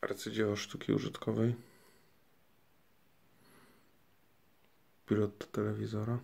Arcydzieło sztuki użytkowej. Pilot telewizora.